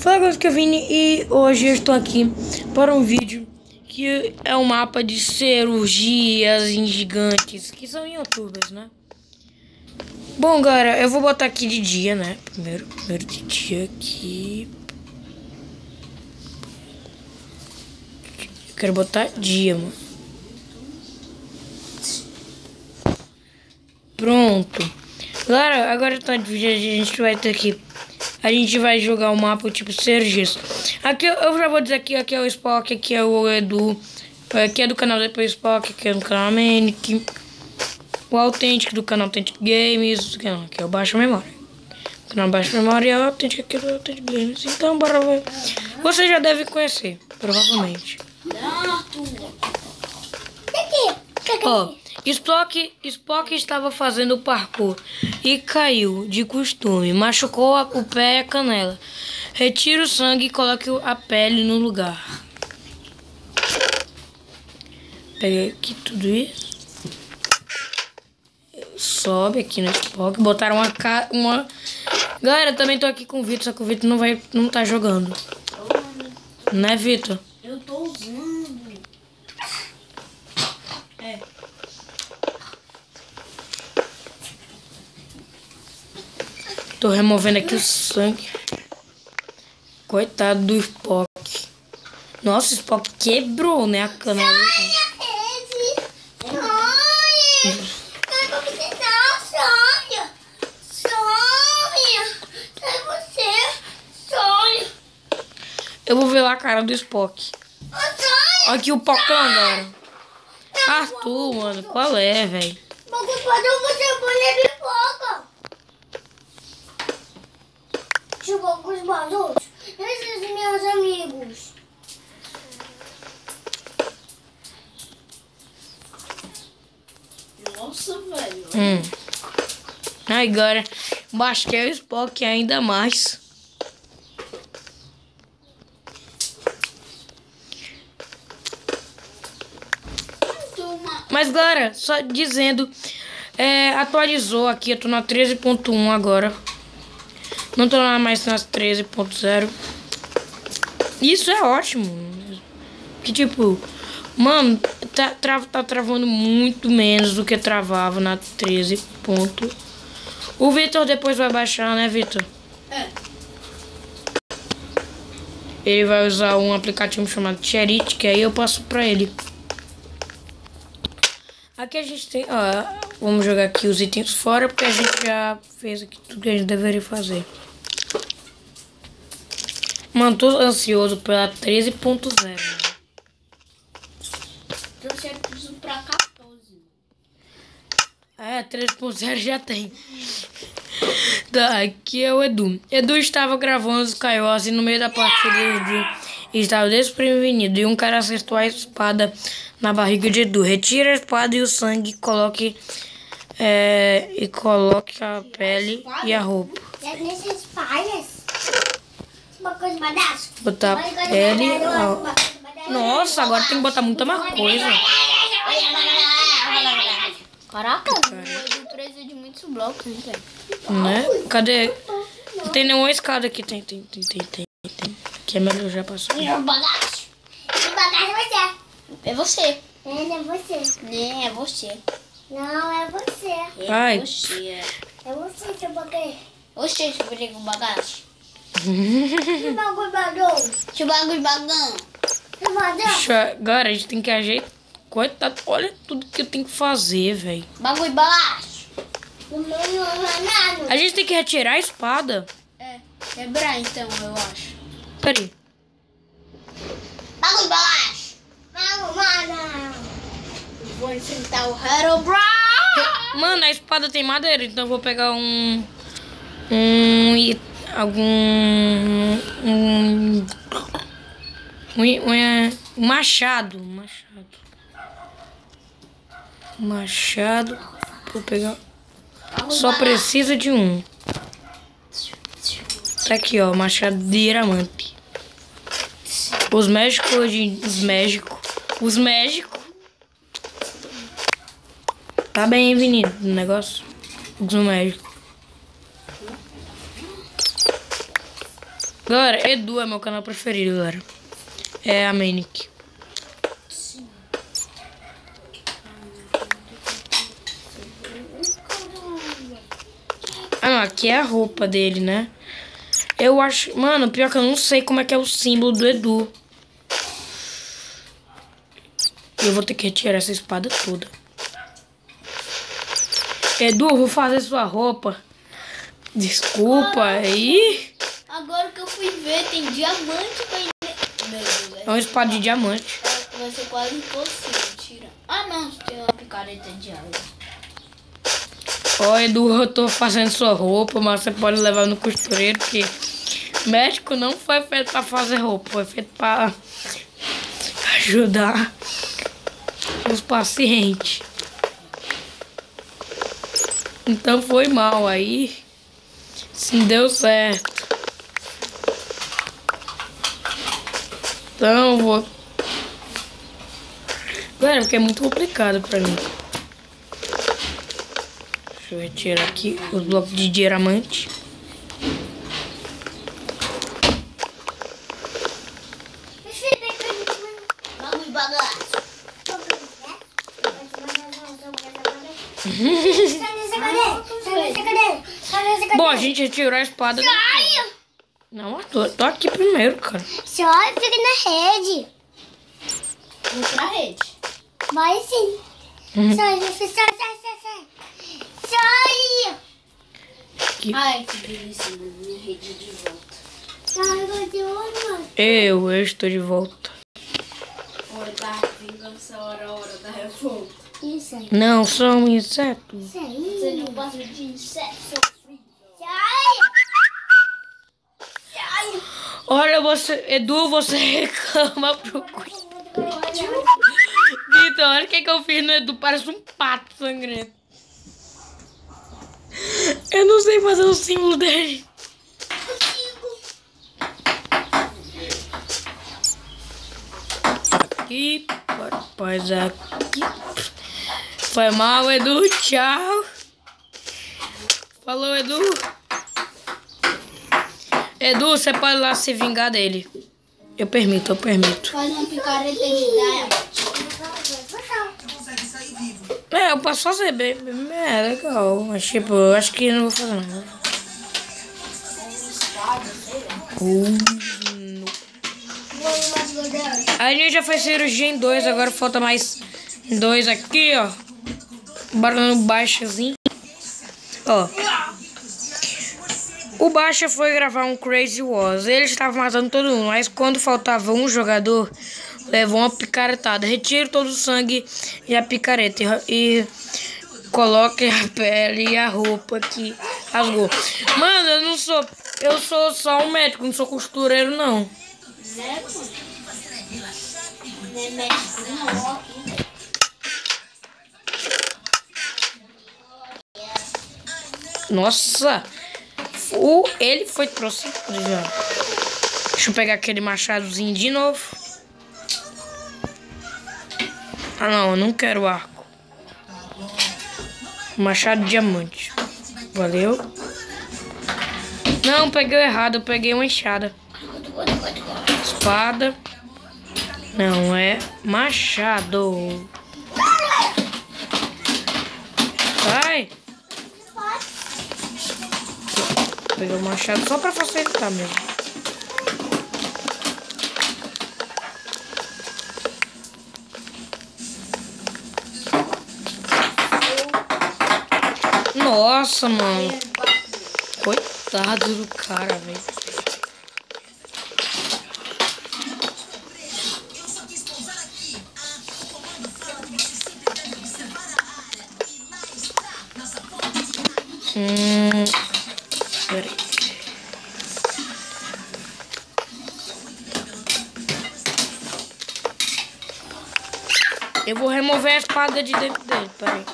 Fala galera que eu vim e hoje eu estou aqui para um vídeo que é um mapa de cirurgias em gigantes, que são youtubers, né? Bom galera, eu vou botar aqui de dia, né? Primeiro, primeiro de dia aqui. Eu quero botar dia, mano. Pronto. Galera, agora tá de vídeo, a gente vai ter aqui a gente vai jogar o mapa tipo Sergis. Aqui eu já vou dizer aqui, aqui é o Spock, aqui é o Edu, aqui é do canal Depois Spock, aqui é do canal Manic, o Authentic do canal Authentic Games, aqui é o Baixa Memória. O canal Baixa Memória é o Authentic aqui do Authentic Games. Então bora ver. Você já deve conhecer, provavelmente. Ó, Spock, Spock estava fazendo parkour e caiu de costume, machucou o pé e a canela. Retire o sangue e coloque a pele no lugar. Peguei aqui tudo isso. Sobe aqui no Spock. Botaram uma uma. Galera, também tô aqui com o Vitor, só que o Vitor não vai. não tá jogando. Né, Vitor? Eu tô usando. Tô removendo aqui o sangue. Coitado do Spock. Nossa, o Spock quebrou, né? A cana. Eu vou ver lá a cara do Spock. Olha aqui o Pocão agora. Arthur, mano, qual é, velho? Mas quando você põe Jogou com os barulhos. Esses meus amigos. Nossa, velho. Hum. Agora, baixei o Spock ainda mais. Mas, galera, só dizendo, é, atualizou aqui, eu tô na 13.1 agora. Não tô mais nas 13.0. Isso é ótimo. Que tipo, mano, tá, tra, tá travando muito menos do que travava na 13. Ponto. O Vitor depois vai baixar, né, Vitor? É. Ele vai usar um aplicativo chamado Cherit, que aí eu passo pra ele. Aqui a gente tem, ó, vamos jogar aqui os itens fora, porque a gente já fez aqui tudo que a gente deveria fazer. Mano, tô ansioso pela 13.0. Eu sempre preciso pra 14. É, 3.0 já tem. Tá, aqui é o Edu. Edu estava gravando os Kaios e no meio da partida Edu estava desprevenido e um cara acertou a espada na barriga de Edu. Retire a espada e o sangue coloque é, e coloque a pele e a roupa. Badaço. Botar a pele. A... Nossa, agora tem que botar muita mais coisa. Caraca, o Edu precisa de muitos blocos, hein, velho? Né? Cadê? Não tem nenhuma escada aqui. Tem, tem, tem, tem, tem. tem. Aqui é melhor já passou. O bagaço. O bagaço é você. É você. É, não é você. É, é você. Não, é você. É Ai. você. É você, seu bagaço. Você, seu bagulho bagaço. Que bagulho bagulho. Que bagulho bagão. Que bagulho. Deixa- Agora a gente tem que ajeitar. Coitado, olha tudo que eu tenho que fazer, velho. Bagulho é nada. A gente tem que retirar a espada. É, quebrar então, eu acho. Peraí. Bagulho bagaço. Vamos, mano. Vou enfrentar o Herobrine. Mano, a espada tem madeira, então eu vou pegar um. Um. Algum. Um. Um, um, um machado. Um machado. Machado. Vou pegar. Só precisa de um. Tá aqui, ó. Machado de diamante. Os médicos de. Os médicos. Os médicos. Tá bem, menino, o negócio. Os médicos. Galera, Edu é meu canal preferido, galera. É a Manic. Ah, não, aqui é a roupa dele, né? Eu acho... Mano, pior que eu não sei como é que é o símbolo do Edu. Eu vou ter que retirar essa espada toda. Edu, vou fazer sua roupa. Desculpa aí. Agora que eu fui ver, tem diamante pra Deus, É uma espada de diamante. vai ser quase impossível tirar. Ah, não, tem uma picareta de água. Ó, Edu, eu tô fazendo sua roupa, mas você pode levar no costureiro, porque médico não foi feito pra fazer roupa, foi feito pra ajudar os pacientes. Então foi mal aí. Sim, deu certo. Então vou. Galera, porque é muito complicado pra mim. Deixa eu retirar aqui os blocos de diamante. Bagulho bagaço. Bom, a gente retirou a espada. Ai, Não, eu tô, tô aqui primeiro, cara. Só fica na rede. Vou pra rede. Vai sim. Uhum. Sai, sai, sai, sai, sai. Sai. Ai, que delícia, minha rede de volta. Sai, onde? Eu, eu estou de volta. Hora da vingança, hora, hora da revolta. Isso aí. Não, sou um inseto. Isso aí. Você não gosta de inseto sofrido. Sai. Sai. Olha, você, Edu, você reclama pro Vitor, olha o que, que eu fiz no Edu. Parece um pato sangrento. Eu não sei fazer o símbolo dele. Aqui, depois aqui. Foi mal, Edu. Tchau. Falou, Edu. Edu, você pode lá se vingar dele. Eu permito, eu permito. Faz uma picareta de. É, eu posso fazer bem. bem- É, legal. Mas tipo, eu acho que não vou fazer nada. Uh. A gente já fez cirurgia em dois, agora falta mais dois aqui, ó. No baixozinho. Ó. O Baixa foi gravar um Crazy Wars. Ele estava matando todo mundo, mas quando faltava um jogador, levou uma picaretada. Retire todo o sangue e a picareta e, e coloque a pele e a roupa que rasgou. Mano, eu não sou. Eu sou só um médico, não sou costureiro, não. Nossa! O, ele foi trouxe. Deixa eu pegar aquele machadozinho de novo. Ah não, eu não quero arco. Machado diamante. Valeu. Não, peguei errado, eu peguei uma enxada. Espada. Não é machado. Peguei o machado só pra facilitar mesmo. Nossa, mano. Coitado do cara, velho. Hum. Eu vou remover a espada de dentro dele, peraí.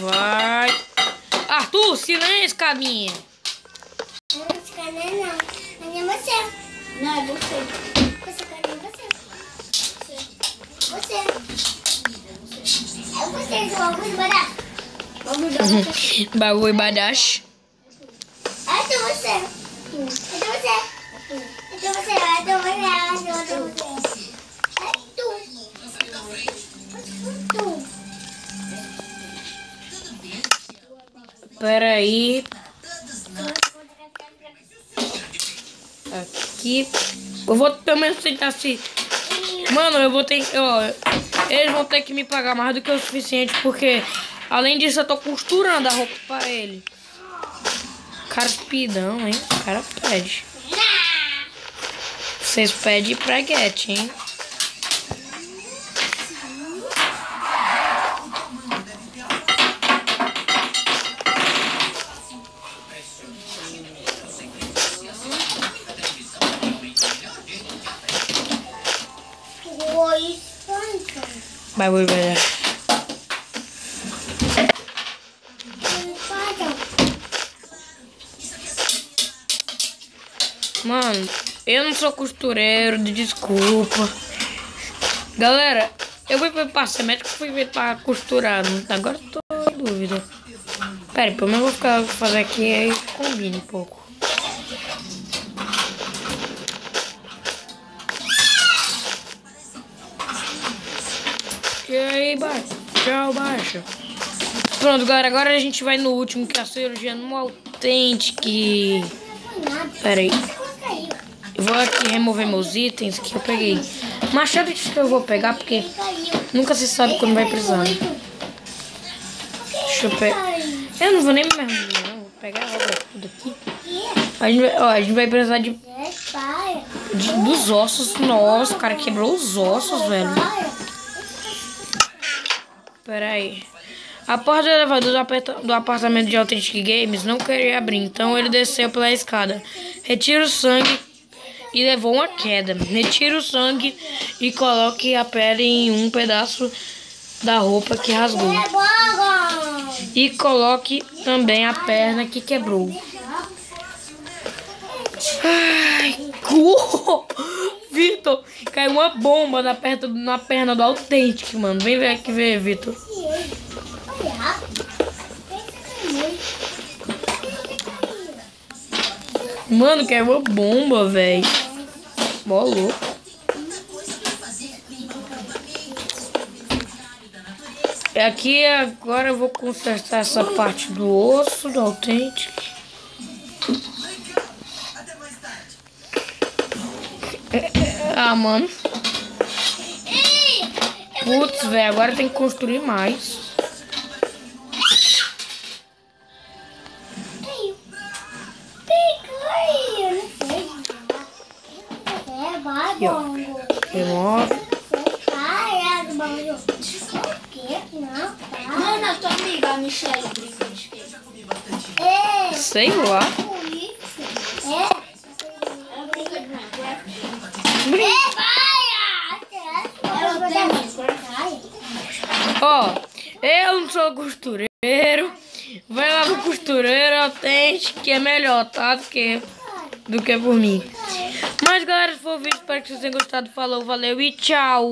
Vai. Arthur, silêncio, caminha. Não, não é não. Mas é você. Assim, não, é você. Você, é você? Você. Você. É você, seu uhum. bagulho badacho. Bagulho é badacho. você é você. é você. é você, então você, então você. Peraí, Aqui. Eu vou pelo menos tentar se. Mano, eu vou ter. Ó, eles vão ter que me pagar mais do que o suficiente, porque além disso eu tô costurando a roupa pra ele. Cara pidão, hein? O cara pede. Vocês pedem praguete, hein? Badass. Santa. Mano, eu não sou costureiro, desculpa. Galera, eu fui pra ser médico, fui pra costurar. Agora tô em dúvida. Pera pelo menos eu vou ficar fazer aqui aí combine um pouco. Aí, baixa. Tchau, baixa. Pronto, galera, agora a gente vai no último, que é a cirurgia no Authentic. Pera aí. Eu vou aqui remover meus itens que eu peguei. Machado que eu vou pegar porque nunca se sabe quando vai precisar. Deixa Deixa eu pegar. Eu não vou nem mergulhar, não. Vou pegar logo tudo aqui. A gente, vai, ó, a gente vai precisar de, de- dos ossos. Nossa, o cara quebrou os ossos, velho. Pera aí. A porta do elevador do, apartamento de Authentic Games não queria abrir, então ele desceu pela escada. Retira o sangue e levou uma queda. Retira o sangue e coloque a pele em um pedaço da roupa que rasgou. E coloque também a perna que quebrou. Ai, co- Vitor, caiu uma bomba na, perna, na perna do Authentic, mano. Vem ver aqui ver, Vitor. Mano, caiu uma bomba, velho. Mó louco. É Aqui agora eu vou consertar essa parte do osso do Authentic. Ah, mano. Putz, velho, agora tem que construir mais. Remove. Mano, a tua amiga, a Michelle, brinca de quê? Sei lá. Ela brinca de Minecraft. Ela tem Minecraft. Ó, eu não sou costureiro. Vai lá no costureiro, Que é melhor, tá? Do que, do que por mim. Mas galera, for o vídeo, espero que vocês tenham gostado. Falou, valeu e tchau.